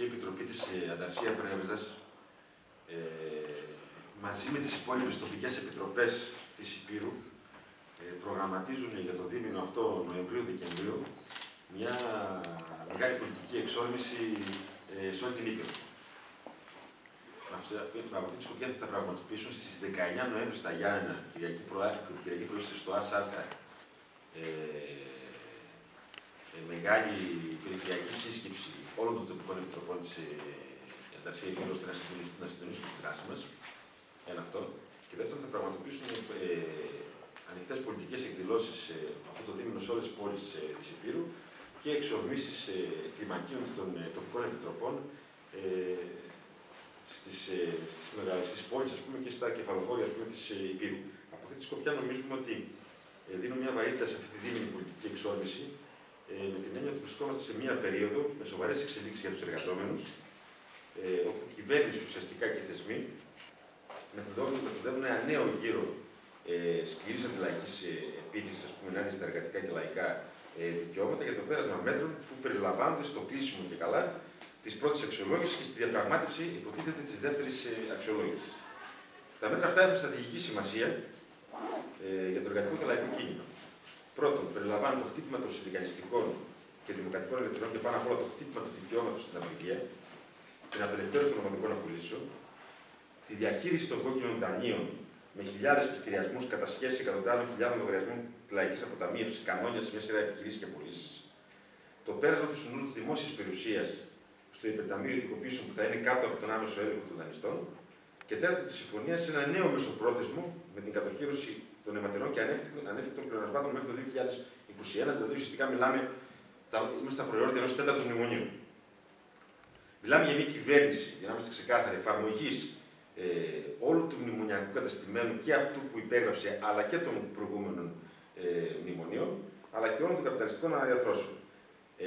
Κοινοβουλευτική Επιτροπή της ε, Ανταρσία Πρέβεζας ε, μαζί με τις υπόλοιπες τοπικές επιτροπές της Υπήρου ε, προγραμματίζουν για το δίμηνο αυτό Νοεμβρίου-Δεκεμβρίου μια μεγάλη πολιτική εξόρμηση ε, σε όλη την Ήπειρο. Από αυτή τη σκοπιά θα πραγματοποιήσουν στις 19 Νοέμβρη στα Γιάννενα, Κυριακή Πρόεδρε στο ΑΣΑΚΑ, ε, ε, μεγάλη περιφερειακή σύσκεψη όλων των τοπικών επιτροπών τη Ανταρσία Ήπειρο ώστε να συντονίσουν τη δράση μας. Ένα αυτό. Και δεύτερον, θα πραγματοποιήσουν ε, ανοιχτές πολιτικές εκδηλώσεις ε, αυτό το δίμηνο σε όλες τις πόλεις ε, της Υπήρου και εξορμήσεις ε, κλιμακίων των ε, τοπικών επιτροπών ε, στις, ε, στις, στις πόλεις ας πούμε, και στα κεφαλοχώρια ας πούμε, της ε, Υπήρου. Από αυτή τη σκοπιά νομίζουμε ότι ε, δίνουμε μια βαρύτητα σε αυτή τη δίμηνη πολιτική εξόρμηση ε, με την έννοια ότι βρισκόμαστε σε μια περίοδο με σοβαρές εξελίξεις για τους εργαζόμενους, ε, όπου κυβέρνηση ουσιαστικά και θεσμοί μεθοδεύουν ένα νέο γύρο ε, σκληρής αντιλαϊκής ε, επίθεση, ας πούμε, ενάντια στα εργατικά και λαϊκά ε, δικαιώματα για το πέρασμα μέτρων που περιλαμβάνονται στο κλείσιμο και καλά της πρώτης αξιολόγησης και στη διαπραγμάτευση, υποτίθεται, της δεύτερης ε, αξιολόγησης. Τα μέτρα αυτά έχουν στρατηγική σημασία ε, για το εργατικό και λαϊκό κίνημα. Πρώτον, περιλαμβάνουν το χτύπημα των συνδικαλιστικών και δημοκρατικών ελευθερών και πάνω απ' όλα το χτύπημα του δικαιώματος στην αμυγία, την απελευθέρωση των ομαδικών απολύσεων, τη διαχείριση των κόκκινων δανείων με χιλιάδες πληστηριασμούς κατά σχέση εκατοντάδων χιλιάδων λογαριασμών τη λαϊκής αποταμίευσης, κανόνιας σε μια σειρά επιχειρήσεις και πωλήσεις, το πέρασμα του συνόλου της δημόσιας περιουσίας στο υπερταμείο ειδικοποίησεων που θα είναι κάτω από τον άμεσο έλεγχο των δανειστών, και τέταρτο τη συμφωνία σε ένα νέο μεσοπρόθεσμο με την κατοχήρωση των αιματερών και ανέφικτων πλεονασμάτων μέχρι το 2021, δηλαδή ουσιαστικά μιλάμε, τα, είμαστε στα προϊόντα ενός τέταρτου μνημονίου. Μιλάμε για μια κυβέρνηση, για να είμαστε ξεκάθαροι, εφαρμογής ε, όλου του μνημονιακού καταστημένου και αυτού που υπέγραψε, αλλά και των προηγούμενων ε, μνημονίων, αλλά και όλων των καπιταλιστικών αναδιαθρώσεων. Ε,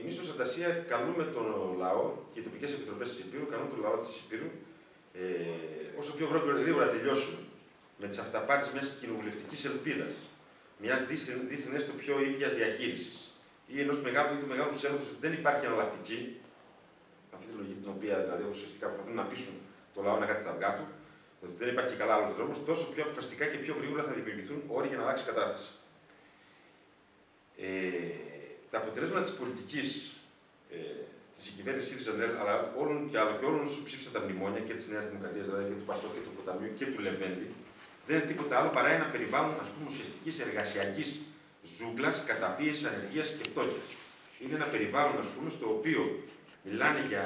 Εμείς ως Αντασία καλούμε τον λαό και οι τοπικές επιτροπές της Υπήρου, καλούμε τον λαό της Υπήρου, ε, όσο πιο γρήγορα τελειώσουν με τις αυταπάτες μιας κοινοβουλευτικής ελπίδας, μιας δίθεν έστω πιο ήπιας διαχείρισης ή ενός μεγάλου ή του μεγάλου ψέματος ότι δεν υπάρχει εναλλακτική, αυτή τη λογική την οποία δηλαδή ουσιαστικά προσπαθούν να πείσουν το λαό να κάτσει στα αυγά του, ότι δεν υπάρχει καλά άλλος δρόμος, τόσο πιο αποφασιστικά και πιο γρήγορα θα δημιουργηθούν όροι για να αλλάξει η κατάσταση. Ε, τα αποτελέσματα της πολιτικής ε, της κυβέρνησης ΣΥΡΙΖΑ, αλλά όλων και, άλλων, και όλων όσου ψήφισαν τα μνημόνια και της Νέας Δημοκρατίας, δηλαδή και του Πασό και του Ποταμίου και του Λεβέντη, δεν είναι τίποτα άλλο παρά ένα περιβάλλον ας πούμε, ουσιαστικής εργασιακής ζούγκλας, καταπίεσης, ανεργίας και φτώχειας. Είναι ένα περιβάλλον ας πούμε, στο οποίο μιλάνε για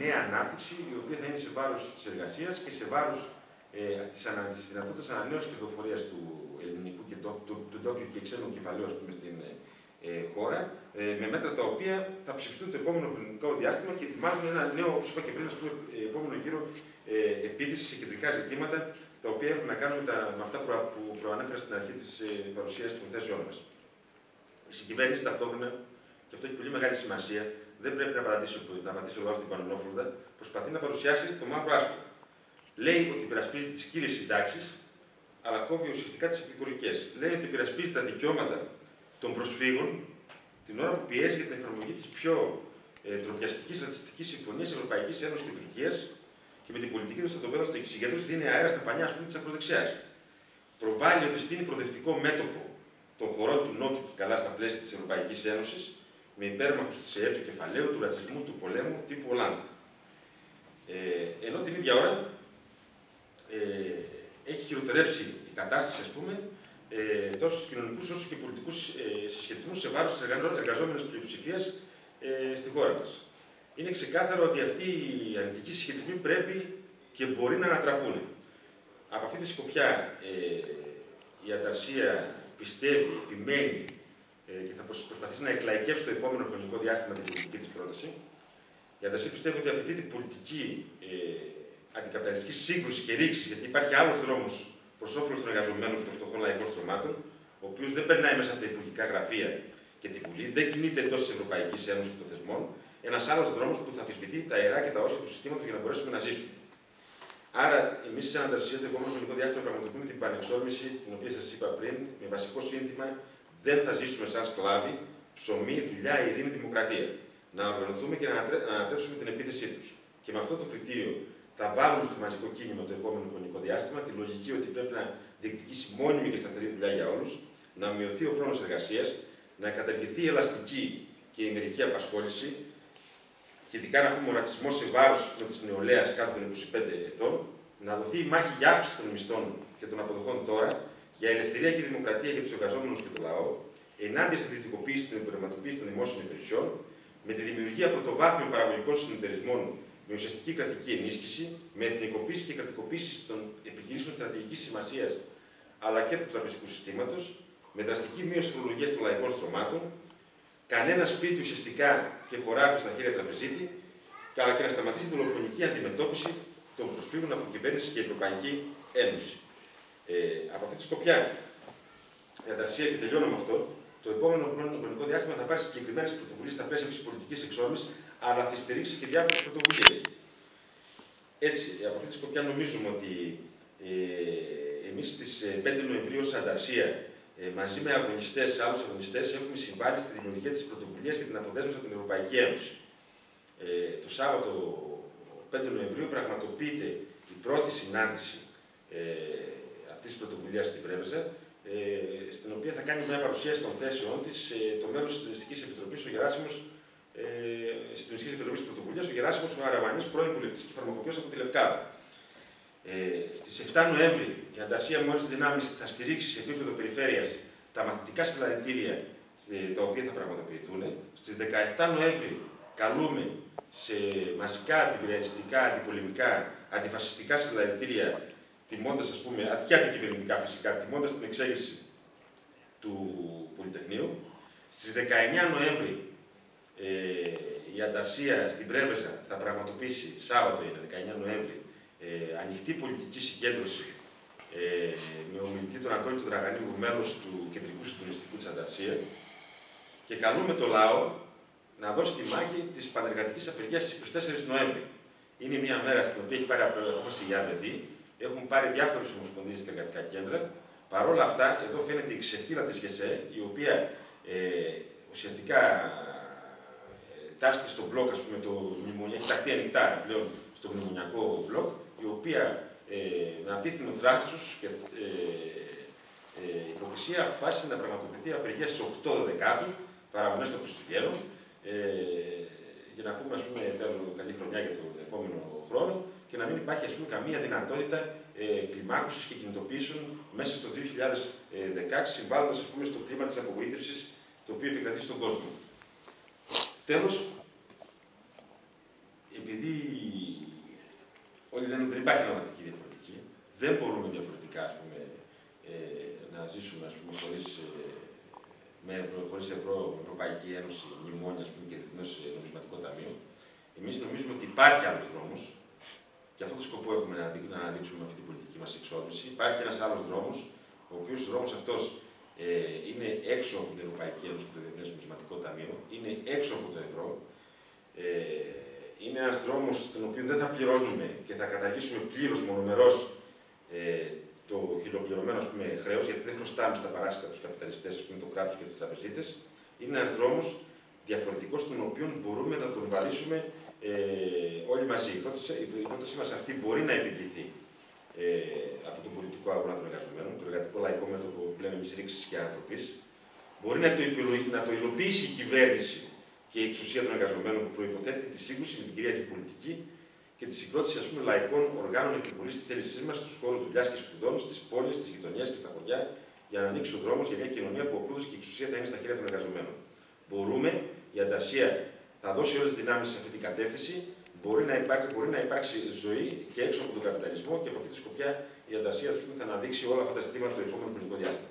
νέα ανάπτυξη, η οποία θα είναι σε βάρος της εργασίας και σε βάρος ε, της ανα, δυνατότητας ανανέωσης και του ελληνικού και το, του, του, ντόπιου και ξένου κεφαλαίου πούμε, στην ε, χώρα, ε, με μέτρα τα οποία θα ψηφιστούν το επόμενο χρονικό διάστημα και ετοιμάζουν ένα νέο, όπως είπα και πριν, πούμε, ε, επόμενο γύρο ε, επίθεση σε κεντρικά ζητήματα, τα οποία έχουν να κάνουν με, τα, με αυτά που, που προανέφερα στην αρχή της ε, παρουσίασης των θέσεών μας. Η συγκυβέρνηση ταυτόχρονα, και αυτό έχει πολύ μεγάλη σημασία, δεν πρέπει να απαντήσει, να απαντήσει ο λαό στην Πανονόφροντα, προσπαθεί να παρουσιάσει το μαύρο άσπρο. Λέει ότι υπερασπίζεται τις κύριες συντάξεις, αλλά κόβει ουσιαστικά τις επικουρικές. Λέει ότι υπερασπίζει τα δικαιώματα των προσφύγων την ώρα που πιέζει για την εφαρμογή της πιο ε, τροπιαστική ρατσιστικής συμφωνίας Ευρωπαϊκής Ένωσης και Τουρκίας και με την πολιτική τους στο τοπέδο τη συγκέντρωση δίνει αέρα στα πανιά της ακροδεξιάς. Προβάλλει ότι στείνει προοδευτικό μέτωπο των χωρών του Νότου και καλά στα πλαίσια της Ευρωπαϊκής Ένωσης με υπέρμαχους της ΕΕ, του κεφαλαίου, του ρατσισμού, του πολέμου τύπου Ολάντ. Ε, ενώ την ίδια ώρα ε, έχει χειροτερέψει η κατάσταση, ας πούμε, ε, τόσο στους κοινωνικούς όσο και πολιτικούς ε, συσχετισμούς σε βάρος της εργαζόμενης πλειοψηφίας ε, στη χώρα μας. Είναι ξεκάθαρο ότι αυτοί οι αρνητικοί συσχετισμοί πρέπει και μπορεί να ανατραπούν. Από αυτή τη σκοπιά ε, η Αταρσία πιστεύει, επιμένει ε, και θα προσπαθήσει να εκλαϊκεύσει το επόμενο χρονικό διάστημα την πολιτική της πρόταση. Η Αταρσία πιστεύει ότι απαιτείται πολιτική ε, αντικαπιταλιστική σύγκρουση και ρήξη, γιατί υπάρχει άλλος δρόμος προς όφελος των εργαζομένων και των φτωχών λαϊκών στρωμάτων, ο οποίος δεν περνάει μέσα από τα υπουργικά γραφεία και τη Βουλή, δεν κινείται εντός της Ευρωπαϊκής Ένωσης και των θεσμών, ένας άλλος δρόμος που θα αμφισβητεί τα ιερά και τα όρια του συστήματος για να μπορέσουμε να ζήσουμε. Άρα, εμείς, σαν ανταρσία, το επόμενο χρονικό διάστημα πραγματοποιούμε την πανεξόρμηση, την οποία σας είπα πριν, με βασικό σύνθημα δεν θα ζήσουμε σαν σκλάβοι, ψωμί, δουλειά, ειρήνη, δημοκρατία. να οργανωθούμε και να ανατρέψουμε την επίθεσή τους. Και με αυτό το κριτήριο θα βάλουμε στο μαζικό κίνημα το επόμενο χρονικό διάστημα τη λογική ότι πρέπει να διεκδικήσει μόνιμη και σταθερή δουλειά για όλους, να μειωθεί ο χρόνος εργασίας, να καταργηθεί η ελαστική και η μερική απασχόληση, και ειδικά να πούμε ο ρατσισμός σε βάρος της νεολαίας κάτω των 25 ετών, να δοθεί η μάχη για αύξηση των μισθών και των αποδοχών τώρα, για ελευθερία και δημοκρατία για τους εργαζόμενους και το λαό, ενάντια στη δυτικοποίηση και την εμπορευματοποίηση των δημόσιων υπηρεσιών, με τη δημιουργία πρωτοβάθμιων παραγωγικών συνεταιρισμών με ουσιαστική κρατική ενίσχυση, με εθνικοποίηση και κρατικοποίηση των επιχειρήσεων στρατηγικής σημασίας αλλά και του τραπεζικού συστήματος, με δραστική μείωση φορολογίας των λαϊκών στρωμάτων, κανένα σπίτι ουσιαστικά και χωράφι στα χέρια τραπεζίτη, αλλά και να σταματήσει τη δολοφονική αντιμετώπιση των προσφύγων από κυβέρνηση και Ευρωπαϊκή Ένωση. Ε, από αυτή τη σκοπιά, η Ανταρσία, και τελειώνω με αυτό, το επόμενο χρονικό διάστημα θα πάρει συγκεκριμένες πρωτοβουλίες στα πλαίσια τη πολιτικής εξόρμησης, αλλά θα στηρίξει και διάφορες πρωτοβουλίες. Έτσι, από αυτή τη σκοπιά νομίζουμε ότι ε, εμείς στις 5 ε, Νοεμβρίου ως Ανταρσία ε, μαζί με αγωνιστές, άλλους αγωνιστές, έχουμε συμβάλει στη δημιουργία της πρωτοβουλίας και την αποδέσμευση από την Ευρωπαϊκή Ένωση. Ε, το Σάββατο 5 Νοεμβρίου πραγματοποιείται η πρώτη συνάντηση ε, αυτής της πρωτοβουλίας στην Πρέβεζα, ε, στην οποία θα κάνει μια παρουσίαση των θέσεων της ε, το μέλος της Συντονιστικής Επιτροπής, ο Γεράσιμος ε, Συντονιστικής Επιτροπής Πρωτοβουλίας, ο Γεράσιμος ο Αραβανής, πρώην βουλευτής και φαρμακοποιός από τη Λευκάδα. Ε, Στις 7 Νοέμβρη η Ανταρσία Μόλις Δυνάμει θα στηρίξει σε επίπεδο περιφέρειας τα μαθητικά συλλαλητήρια τα οποία θα πραγματοποιηθούν. Στις 17 Νοέμβρη καλούμε σε μαζικά αντιπυριαριστικά, αντιπολεμικά, αντιφασιστικά συλλαλητήρια, τιμώντας, ας πούμε, και αντικυβερνητικά φυσικά, τιμώντας την εξέγερση του Πολυτεχνείου. Στις 19 Νοέμβρη ε, η Ανταρσία στην Πρέβεζα θα πραγματοποιήσει, Σάββατο είναι, 19 Νοέμβρη, ε, ανοιχτή πολιτική συγκέντρωση ε, με ομιλητή τον Αντώνη του Δραγανίδου, μέλος του Κεντρικού Συντονιστικού της Ανταρσία, και καλούμε το λαό να δώσει τη μάχη της πανεργατικής απεργίας στις 24 Νοέμβρη. Είναι μια μέρα στην οποία έχει πάρει απόφαση η ΑΒΔ, έχουν πάρει διάφορες ομοσπονδίες και εργατικά κέντρα. Παρ' όλα αυτά, εδώ φαίνεται η ξεφτύλα της ΓΕΣΕ, η οποία ε, ουσιαστικά ε, τάσσεται στο μπλοκ, ας πούμε, το μνημονιακό, έχει ταχθεί ανοιχτά πλέον στο μνημονιακό μπλοκ, η οποία ε, με απίθυνο θράσο και ε, ε, υποκρισία αποφάσισε να πραγματοποιηθεί απεργίας στις 8 Δεκάτου, παραμονές των Χριστουγέννων, ε, για να πούμε ας πούμε, τέλος, καλή χρονιά για τον επόμενο χρόνο και να μην υπάρχει ας πούμε, καμία δυνατότητα ε, κλιμάκωσης και κινητοποίησεων μέσα στο 2016, συμβάλλοντας ας πούμε, στο κλίμα της απογοήτευσης το οποίο επικρατεί στον κόσμο. Τέλος, επειδή όλοι λένε ότι δεν υπάρχει πραγματική διαφορετική, δεν μπορούμε διαφορετικά ας πούμε, ε, να ζήσουμε ας πούμε, χωρίς, ε, με ευρώ, χωρίς ευρώ, Ευρωπαϊκή Ένωση, μνημόνια ας πούμε, και Διεθνές Νομισματικό Ταμείο. Εμείς νομίζουμε ότι υπάρχει άλλος δρόμος και αυτό το σκοπό έχουμε να, να αναδείξουμε με αυτή την πολιτική μας εξόρμηση. Υπάρχει ένας άλλος δρόμος, ο οποίος ο δρόμος αυτός ε, είναι έξω από την Ευρωπαϊκή Ένωση και το Διεθνές Νομισματικό Ταμείο, είναι έξω από το ευρώ. Ε, είναι ένας δρόμος στον οποίο δεν θα πληρώνουμε και θα καταργήσουμε πλήρως μονομερός ε, το χιλοπληρωμένο χρέος, γιατί δεν χρωστάμε στα παράσιτα τους καπιταλιστές, το κράτος και τους τραπεζίτες. Είναι ένας δρόμος διαφορετικός, τον οποίο μπορούμε να τον βαρύσουμε ε, όλοι μαζί. Η πρότασή μας αυτή μπορεί να επιβληθεί ε, από τον πολιτικό αγώνα των εργαζομένων, το εργατικό λαϊκό μέτωπο που λέμε εμείς ρήξη και ανατροπής. Μπορεί να το, να το υλοποιήσει η κυβέρνηση και η εξουσία των εργαζομένων που προποθέτει τη σύγκρουση με την κυρίαρχη πολιτική και τη συγκρότηση ας πούμε, λαϊκών οργάνων επιβολή τη θέλησή μας στους χώρους δουλειάς και σπουδών, στις πόλεις, στις γειτονιές και στα χωριά, για να ανοίξει ο δρόμος για μια κοινωνία που ο πλούτο και η εξουσία θα είναι στα χέρια των εργαζομένων. Μπορούμε, η Ανταρσία θα δώσει όλες τις δυνάμεις σε αυτή την κατεύθυνση, μπορεί να, υπάρξει, μπορεί να υπάρξει ζωή και έξω από τον καπιταλισμό και από αυτή τη σκοπιά η Ανταρσία θα αναδείξει όλα αυτά τα ζητήματα το επόμενο χρονικό διάστημα.